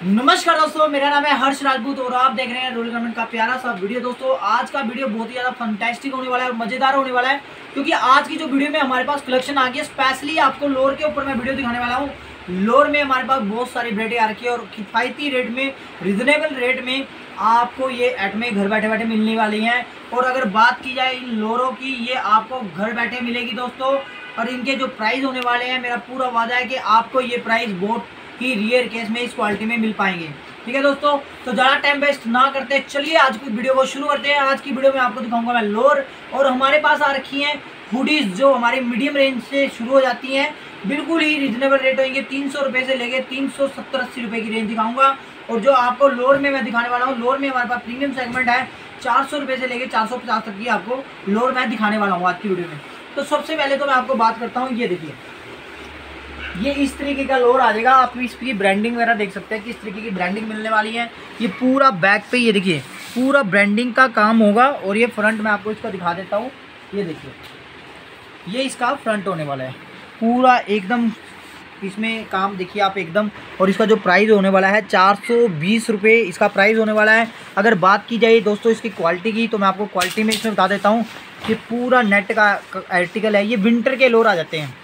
नमस्कार दोस्तों, मेरा नाम है हर्ष राजपूत और आप देख रहे हैं रोल गवर्नमेंट का प्यारा सा वीडियो। दोस्तों, आज का वीडियो बहुत ही ज़्यादा फंटेस्टिक होने वाला है मज़ेदार होने वाला है, क्योंकि आज की जो वीडियो में हमारे पास कलेक्शन आ गया स्पेशली आपको लोर के ऊपर मैं वीडियो दिखाने वाला हूँ। लोर में हमारे पास बहुत सारी वरायटी आ रखी है और किफ़ायती रेट में रिजनेबल रेट में आपको ये एट में घर बैठे बैठे मिलने वाली हैं। और अगर बात की जाए इन लोरों की, ये आपको घर बैठे मिलेगी दोस्तों। और इनके जो प्राइस होने वाले हैं, मेरा पूरा वादा है कि आपको ये प्राइस बहुत ही रियर केस में इस क्वालिटी में मिल पाएँगे। ठीक है दोस्तों? तो ज़्यादा टाइम वेस्ट ना करते चलिए आज की वीडियो को शुरू करते हैं। आज की वीडियो में आपको दिखाऊँगा मैं लोअर और हमारे पास आ रखी हैं हुडीज जो हमारे मीडियम रेंज से शुरू हो जाती हैं। बिल्कुल ही रिजनेबल रेट होंगे। तीन सौ रुपये से लेके तीन सौ सत्तर अस्सी रुपये की रेंज दिखाऊँगा। और जो आपको लोअर में मैं दिखाने वाला हूँ लोअर में हमारे पास प्रीमियम सेगमेंट है। चार सौ रुपये से लेके चार सौ पचास तक की आपको लोअर मैं दिखाने वाला हूँ आज की वीडियो में। तो सबसे पहले तो मैं आपको बात करता हूँ, ये देखिए। ये इस तरीके का लोअर आ जाएगा। आप इसकी ब्रांडिंग वगैरह देख सकते हैं, किस तरीके की ब्रांडिंग मिलने वाली है। ये पूरा बैक पे, ये देखिए, पूरा ब्रांडिंग का काम होगा और ये फ्रंट में आपको इसका दिखा देता हूँ। ये देखिए, ये इसका फ्रंट होने वाला है। पूरा एकदम इसमें काम देखिए आप एकदम, और इसका जो प्राइस होने वाला है, चार सौ बीस रुपये इसका प्राइस होने वाला है। अगर बात की जाए दोस्तों इसकी क्वालिटी की तो मैं आपको क्वालिटी में इसमें बता देता हूँ कि पूरा नेट का आर्टिकल है। ये विंटर के लोर आ जाते हैं।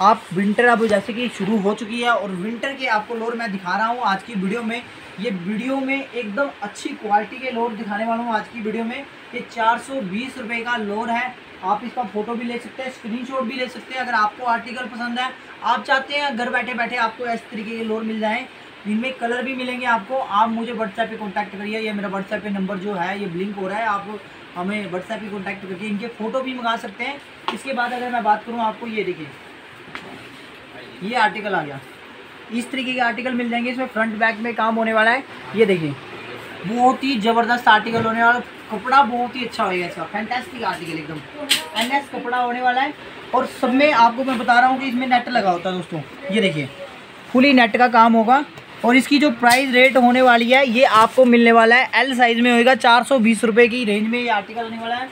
आप विंटर अब जैसे कि शुरू हो चुकी है और विंटर के आपको लोर मैं दिखा रहा हूँ आज की वीडियो में। ये वीडियो में एकदम अच्छी क्वालिटी के लोर दिखाने वाला हूँ आज की वीडियो में। ये चार सौ का लोर है। आप इसका फ़ोटो भी ले सकते हैं स्क्रीनशॉट भी ले सकते हैं अगर आपको आर्टिकल पसंद है। आप चाहते हैं घर बैठे बैठे आपको इस तरीके के लोर मिल जाएँ, इनमें कलर भी मिलेंगे आपको। आप मुझे व्हाट्सएप पे कांटेक्ट करिए, ये मेरा व्हाट्सएप पे नंबर जो है, ये ब्लिंक हो रहा है। आप हमें व्हाट्सएप पे कांटेक्ट करके इनके फ़ोटो भी मंगा सकते हैं। इसके बाद अगर मैं बात करूँ आपको, ये देखिए। ये आर्टिकल आ गया। इस तरीके के आर्टिकल मिल जाएँगे, इसमें फ्रंट बैक में काम होने वाला है। ये देखिए, बहुत ही ज़बरदस्त आर्टिकल होने वाला कपड़ा बहुत ही अच्छा होगा इसका। फैंटेस्टिक आर्टिकल एकदम। एन एस कपड़ा होने वाला है। और सब में आपको मैं बता रहा हूँ कि इसमें नेट लगा होता है दोस्तों। ये देखिए फुली नेट का काम होगा। और इसकी जो प्राइस रेट होने वाली है, ये आपको मिलने वाला है। एल साइज़ में होएगा चार सौ बीस रुपये की रेंज में ये आर्टिकल होने वाला है।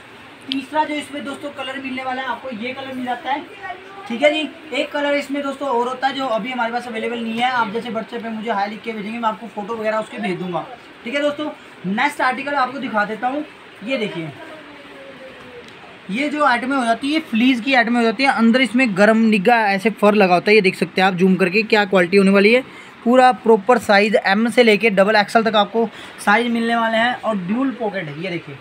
तीसरा जो इसमें दोस्तों कलर मिलने वाला है, आपको ये कलर मिल जाता है। ठीक है जी। एक कलर इसमें दोस्तों और होता है जो अभी हमारे पास अवेलेबल नहीं है। आप जैसे व्हाट्सएप पे मुझे हाई लिख के भेजेंगे, मैं आपको फ़ोटो वगैरह उसके भेज दूँगा। ठीक है दोस्तों? नेक्स्ट आर्टिकल आपको दिखा देता हूँ। ये देखिए। ये जो आइटमें हो जाती है फ्लीज की आइटमें हो जाती है, अंदर इसमें गर्म निगाह ऐसे फर लगा होता है। ये देख सकते हैं आप जूम करके क्या क्वालिटी होने वाली है। पूरा प्रॉपर साइज़ एम से लेके डबल एक्सल तक आपको साइज़ मिलने वाले हैं और ड्यूल पॉकेट है। ये देखिए।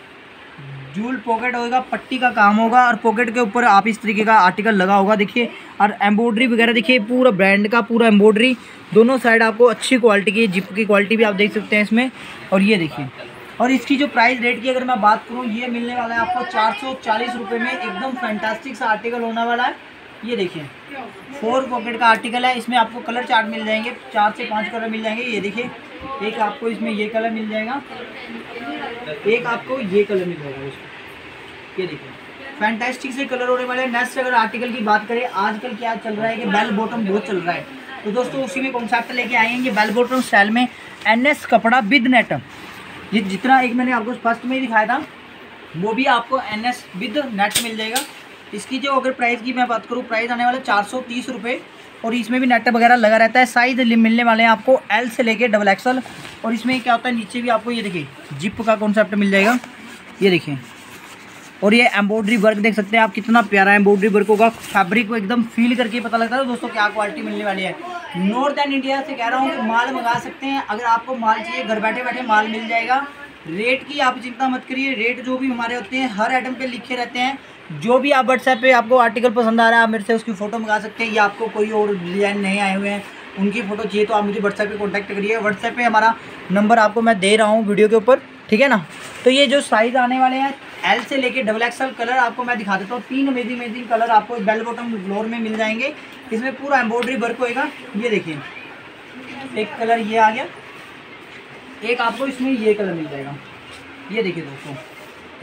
जूल पॉकेट होगा पट्टी का काम होगा और पॉकेट के ऊपर आप इस तरीके का आर्टिकल लगा होगा, देखिए। और एम्ब्रॉयडरी वगैरह, देखिए, पूरा ब्रांड का पूरा एम्ब्रॉयडरी। दोनों साइड आपको अच्छी क्वालिटी की, जिप की क्वालिटी भी आप देख सकते हैं इसमें। और ये देखिए। और इसकी जो प्राइस रेट की अगर मैं बात करूँ, ये मिलने वाला है आपको चार सौ चालीस रुपये में। एकदम फैंटास्टिक सा आर्टिकल होने वाला है। ये देखिए फोर पॉकेट का आर्टिकल है, इसमें आपको कलर चार्ट मिल जाएँगे, चार से पाँच कलर मिल जाएँगे, ये देखिए, एक आपको इसमें ये कलर मिल जाएगा, एक आपको ये कलर मिल जाएगा ये देखिए। फैंटेस्टिक से कलर होने वाले नेक्स्ट अगर आर्टिकल की बात करें, आजकल क्या चल रहा है कि बेल बॉटम बहुत चल रहा है। तो दोस्तों, उसी में कॉन्सेप्ट लेके आए ये बेल बॉटम स्टाइल में एन कपड़ा विद नेट ये जितना एक मैंने आपको फ़र्स्ट में ही दिखाया था, वो भी आपको एन विद नेट मिल जाएगा। इसकी जो अगर प्राइस की मैं बात करूँ प्राइस आने वाला चार सौ तीस रुपये और इसमें भी नेट वगैरह लगा रहता है। साइज़ मिलने वाले हैं आपको एल से लेके डबल एक्सल और इसमें क्या होता है, नीचे भी आपको ये देखिए जिप का कॉन्सेप्ट मिल जाएगा। ये देखिए। और ये एम्ब्रॉयडरी वर्क देख सकते हैं आप, कितना प्यारा एम्ब्रॉयडरी वर्क होगा। फैब्रिक को एकदम फील करके पता लगता है। दोस्तों, क्या क्वालिटी मिलने वाली है? नॉर्थ एंड इंडिया से कह रहा हूँ कि माल मंगा सकते हैं। अगर आपको माल चाहिए, घर बैठे बैठे माल मिल जाएगा। रेट की आप चिंता मत करिए। रेट जो भी हमारे होते हैं, हर आइटम पे लिखे रहते हैं। जो भी आप व्हाट्सएप पे आपको आर्टिकल पसंद आ रहा है, आप मेरे से उसकी फ़ोटो मंगा सकते हैं, या आपको कोई और डिज़ाइन नहीं आए हुए हैं, उनकी फ़ोटो चाहिए तो आप मुझे व्हाट्सएप पे कांटेक्ट करिए। व्हाट्सएप पे हमारा नंबर आपको मैं दे रहा हूँ वीडियो के ऊपर, ठीक है ना? तो ये जो साइज़ आने वाले हैं एल से लेके डबल एक्सल कलर आपको मैं दिखा देता हूँ। तीन अमेजिंग अमेजिंग कलर आपको बेल बॉटम फ्लोर में मिल जाएँगे। इसमें पूरा एम्ब्रॉयडरी वर्क होएगा। ये देखिए, एक कलर ये आ गया। एक आपको इसमें ये कलर मिल जाएगा। ये देखिए दोस्तों।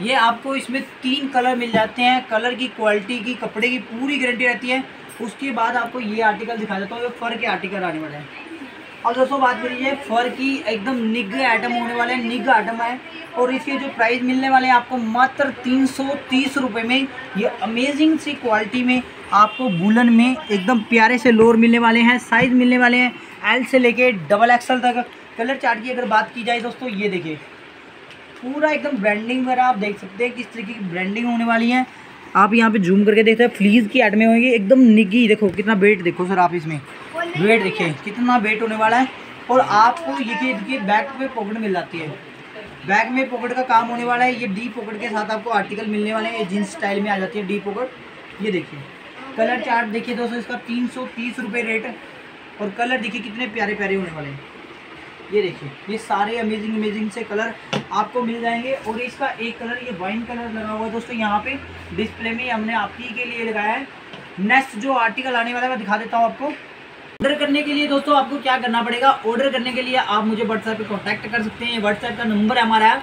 ये आपको इसमें तीन कलर मिल जाते हैं। कलर की क्वालिटी की, कपड़े की पूरी गारंटी रहती है। उसके बाद आपको ये आर्टिकल दिखा देता हूँ। फर के आर्टिकल आने वाले हैं। और दोस्तों, बात करिए, फर की एकदम निग आइटम होने वाले हैं। निग आइटम है और इसके जो प्राइस मिलने वाले हैं आपको मात्र तीन सौ तीस रुपये में। ये अमेजिंग सी क्वालिटी में आपको बुलन में एकदम प्यारे से लोअर मिलने वाले हैं साइज़ मिलने वाले हैं। एल से लेके डबल एक्सल तक। कलर चार्ट की अगर बात की जाए दोस्तों, ये देखिए। पूरा एकदम ब्रांडिंग वगैरह, आप देख सकते हैं किस तरीके की ब्रांडिंग होने वाली है। आप यहाँ पे जूम करके देखते हैं फ्लीज की एड में होंगी, एकदम निगी, देखो कितना वेट देखो सर आप इसमें। वेट देखिए, कितना वेट होने वाला है। और आपको ये देखिए बैक पे पॉकेट मिल जाती है। बैक में पॉकेट का काम होने वाला है, ये डी पॉकेट के साथ आपको आर्टिकल मिलने वाले हैं, ये जीन्स स्टाइल में आ जाती है डी पॉकेट ये देखिए कलर चार्ट देखिए दोस्तों, इसका तीन सौ तीस रुपये रेट और कलर देखिए कितने प्यारे प्यारे होने वाले हैं। ये देखिए, ये सारे अमेजिंग अमेजिंग से कलर आपको मिल जाएँगे। और इसका एक कलर, ये वाइन कलर लगा हुआ है दोस्तों, यहाँ पे डिस्प्ले में हमने आप ही के लिए लगाया है। नेक्स्ट जो आर्टिकल आने वाला है, मैं दिखा देता हूँ आपको। ऑर्डर करने के लिए दोस्तों, आपको क्या करना पड़ेगा? ऑर्डर करने के लिए आप मुझे व्हाट्सएप पे कॉन्टैक्ट कर सकते हैं। व्हाट्सएप का नंबर है हमारा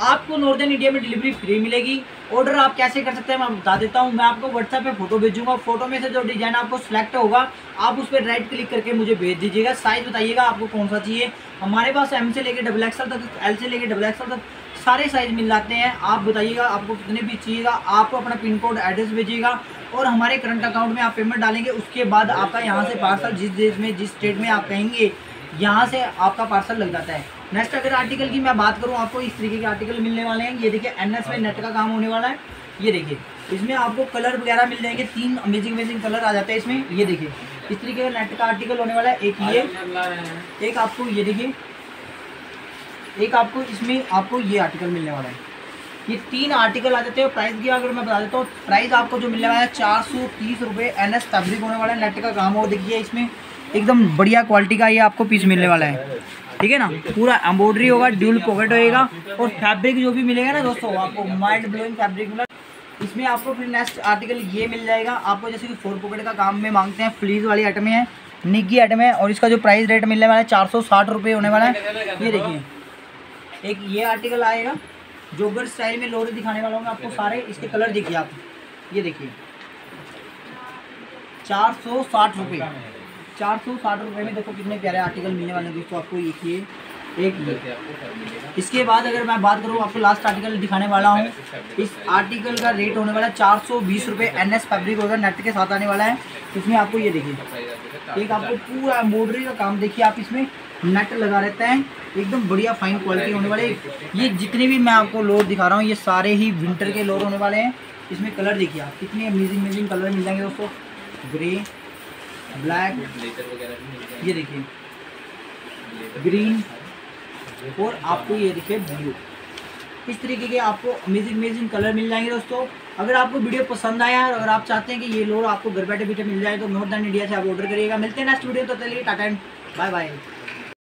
आपको नॉर्दर्न इंडिया में डिलीवरी फ्री मिलेगी। ऑर्डर आप कैसे कर सकते हैं मैं बता देता हूँ। मैं आपको व्हाट्सएप पे फ़ोटो भेजूँगा। फ़ोटो में से जो डिज़ाइन आपको सिलेक्ट होगा, आप उस पर राइट क्लिक करके मुझे भेज दीजिएगा। साइज़ बताइएगा आपको कौन सा चाहिए। हमारे पास एम से लेकर डबल एक्सएल तक एल से लेकर डबल एक्सएल तक सारे साइज़ मिल जाते हैं। आप बताइएगा आपको कितने भी चाहिएगा। आपको अपना पिन कोड एड्रेस भेजिएगा और हमारे करंट अकाउंट में आप पेमेंट डालेंगे। उसके बाद आपका यहाँ से पार्सल जिस देश में, जिस स्टेट में आप कहेंगे यहाँ से आपका पार्सल लग जाता है। नेक्स्ट अगर आर्टिकल की मैं बात करूँ आपको इस तरीके के आर्टिकल मिलने वाले हैं। ये देखिए एनएस में नेट का काम होने वाला है। ये देखिए इसमें आपको कलर वगैरह मिल जाएँगे। तीन अमेजिंग अमेजिंग कलर आ जाते हैं इसमें। ये देखिए इस तरीके का नेट का आर्टिकल होने वाला है। एक ये एक आपको ये देखिए एक आपको इसमें आपको ये आर्टिकल मिलने वाला है। ये तीन आर्टिकल आ जाते हैं। प्राइस की अगर मैं बता देता हूँ प्राइस आपको जो मिलने वाला है चार सौ तीस रुपये एन एस फैब्रिक होने वाला है। नेट का काम और देखिए इसमें। एकदम बढ़िया क्वालिटी का ये आपको पीस मिलने वाला है। ठीक है ना? पूरा एम्ब्रॉयडरी होगा ड्यूल पॉकेट होएगा और फैब्रिक जो भी मिलेगा ना दोस्तों, आपको माइल्ड ब्लोइंग फैब्रिक मिला। इसमें आपको फिर नेक्स्ट आर्टिकल ये मिल जाएगा। आपको जैसे कि फोर पॉकेट का काम में मांगते हैं फ्लीज वाली आइटमें हैं निग्गी आइटम है और इसका जो प्राइस रेट मिलने वाला है, चार सौ साठ रुपये होने वाला है। ये देखिए, एक ये आर्टिकल आएगा जोगर स्टाइल में लोरे दिखाने वाला हूँ आपको सारे, इसके कलर देखिए आप। ये देखिए, चार सौ साठ रुपये चार सौ साठ रुपये में देखो कितने प्यारे आर्टिकल मिलने वाले हैं दोस्तों, आपको एक ये एक इसके बाद अगर मैं बात करूँ, आपको लास्ट आर्टिकल दिखाने वाला हूँ। इस आर्टिकल का रेट होने वाला है चार सौ बीस रुपये एन एस फैब्रिक होगा नेट के साथ आने वाला है। इसमें आपको ये देखिए। एक आपको पूरा एम्ब्रॉयडरी का काम देखिए आप, इसमें नेट लगा रहता है। एकदम बढ़िया फाइन क्वालिटी होने वाले। ये जितने भी मैं आपको लोर दिखा रहा हूँ, ये सारे ही विंटर के लोर होने वाले हैं। इसमें कलर देखिए आप, कितने अमेजिंग अमेजिंग कलर मिल जाएँगे दोस्तों। ग्रे ब्लैक, ये देखिए, ग्रीन, और आपको ये देखिए ब्लू इस तरीके के आपको अमेजिंग अमेजिंग कलर मिल जाएँगे दोस्तों। अगर आपको वीडियो पसंद आया और अगर आप चाहते हैं कि ये लोड आपको घर बैठे बैठे मिल जाए तो नॉर्थ इंडिया से आप ऑर्डर करिएगा। मिलते हैं नेक्स्ट वीडियो तो चलिए टाटा एंड बाय बाय